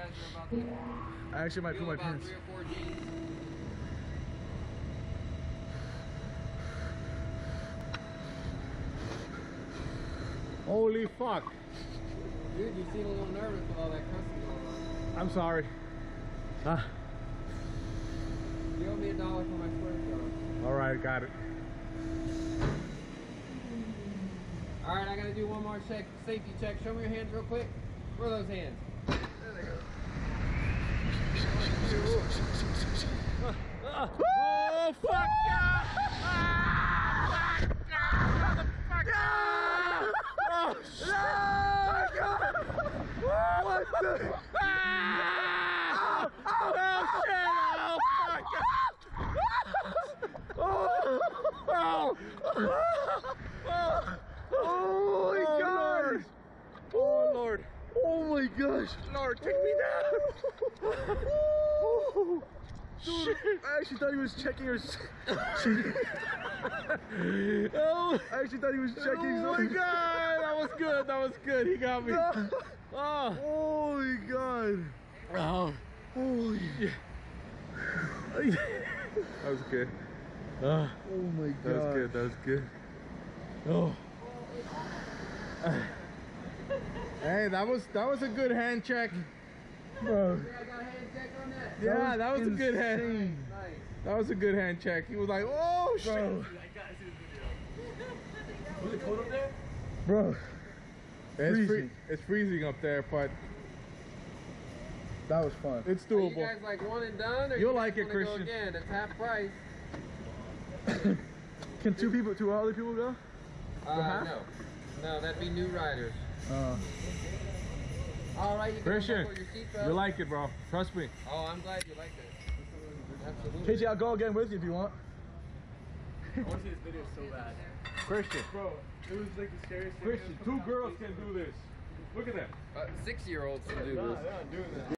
guys are about to I actually might put my pants. three or four G's. Holy fuck. Dude, you seem a little nervous with all that cussing going on. I'm sorry. Ah, You owe me a dollar for my swear jar. all right, got it. All right, I gotta do one more check, safety check. Show me your hands real quick. Where are those hands? Oh, fuck! Ah, fuck! Motherfucker! Oh, shit! What the? Ah! Oh, shit! Oh, fuck! Oh! Oh! My gosh! Lord, take me down! Dude, I actually thought he was checking her. oh, I actually thought he was checking. Oh my god, that was good. That was good. He got me. Oh, ah. holy god. Oh, holy. Ah. Oh that was good. Oh, oh my god. That was good. That was good. Oh. Hey, that was that was a good hand check. Bro. I got a hand check on that. Yeah, that was, a good hand. Nice. That was a good hand check. He was like, "Oh shit, Was it cold up there? bro." It's free, Freezing. It's freezing up there, but That was fun. it's Are you doable. guys like one and done, or You'll you like it, wanna Christian. Go again, it's half price. Can two people, two other people go? Uh, no, no, that'd be new riders. Uh, All right, you can Christian, buckle your seatbelt. you like it, bro. Trust me. Oh, I'm glad you like it. Absolutely. KJ, I'll go again with you if you want. I want to see this video so bad. Christian, Bro, it was like the scariest thing. Christian, two girls can do this. Look at that. Uh, six-year-olds can do Nah, this.